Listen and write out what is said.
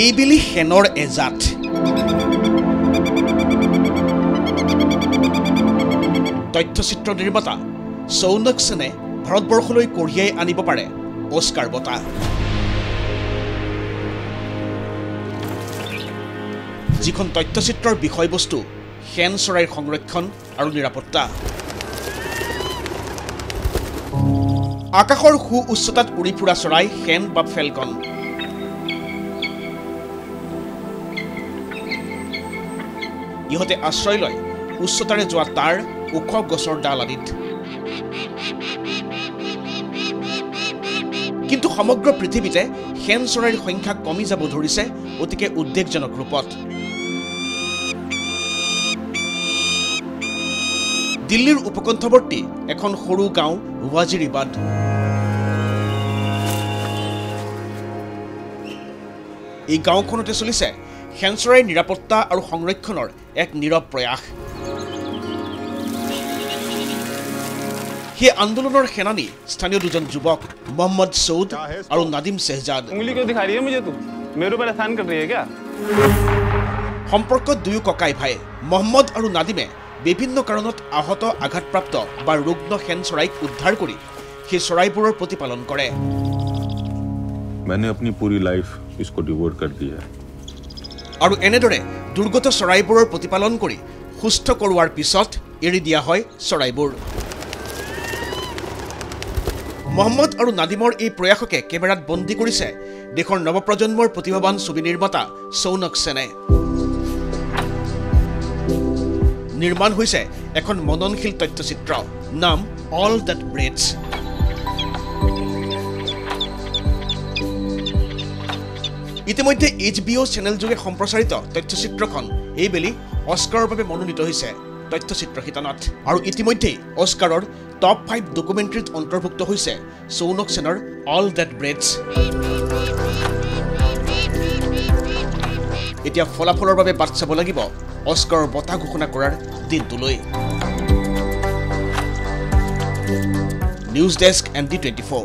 এইবেলি সেনৰ এজাত। তথ্যচিত্ৰ নিৰ্মাতা সৌনক সেনে ভাৰতবৰ্ষলৈ কঢ়িয়াই আনিব পাৰে অস্কাৰ বঁটা। যিখন তথ্যচিত্ৰৰ বিষয়বস্তু সেন চৰাইৰ সংৰক্ষণ আৰু নিৰাপত্তা। আকাশৰ সু উচ্চতাত উৰি ফুৰা চৰাই সেন বা ফেলকন। ইহঁতে আশ্ৰয় লয়। উচ্চতাৰে যোৱা তাৰ ওখ গছৰ ডাল আদিত। কিন্তু সমগ্ৰ পৃথিৱীতে সেন চৰাইৰ সংখ্যা কমি যাব ধৰিছে অতিকে উদ্বেগজনক ৰূপত। দিল্লীৰ উপকণ্ঠৱৰ্তী এখন সৰু গাঁও ৱাজিৰিবাদ। এই গাঁওখনতে চলিছে সেন চৰাইৰ নিৰাপত্তা আৰু সংৰক্ষণৰ এক নীৰৱ প্ৰয়াস সেই আন্দোলনৰ সেনানী স্থানীয় দুজন যুৱক মহম্মদ চৌদ আৰু নাদিম শ্বেহজাদ उंगली क्यों दिखा रही है मुझे तू मेरे ऊपर एहसान कर रही है क्या সম্পৰ্কত দুয়ো ককাই ভাই মহম্মদ আৰু নাদিমে বিভিন্ন কাৰণত আহত আঘাতপ্ৰাপ্ত বা ৰুগ্ন সেন চৰাইক উদ্ধাৰ কৰি সেই চৰাইবোৰৰ প্ৰতিপালন কৰে मैंने अपनी पूरी लाइफ इसको डिवोट कर दी है আৰু এনেদৰে দুৰ্গত চৰাইবোৰৰ প্ৰতিপালন কৰি সুস্থ কৰোৱাৰ পিছত এৰি দিয়া হয় চৰাইবোৰ। মহম্মদ আৰু নাদিমৰ এই প্ৰয়াসকে কেমেৰাত বন্দী কৰিছে দেশৰ নৱপ্ৰজন্মৰ প্ৰতিভাৱান ছবি নিৰ্মাতা সৌনক সেনে। নিৰ্মাণ হৈছে এখন মননশীল তথ্যচিত্ৰ নাম অল ডেট ব্ৰেডছ ইতিমধ্যে এইচ বি অ' চেনেলযোগে সম্প্ৰচাৰিত তথ্যচিত্ৰখন এইবেলি অস্কাৰৰ বাবে মনোনীত হৈছে তথ্যচিত্ৰ শিতানত। আৰু ইতিমধ্যেই অস্কাৰৰ টপ ফাইভ ডকুমেণ্টেৰীত অন্তৰ্ভুক্ত হৈছে সৌনক সেনৰ অল ডেট ব্ৰেডছ এতিয়া ফলাফলৰ বাবে বাট চাব লাগিব অস্কাৰৰ বঁটা ঘোষণা কৰাৰ দিনটোলৈ। News desk N D twenty four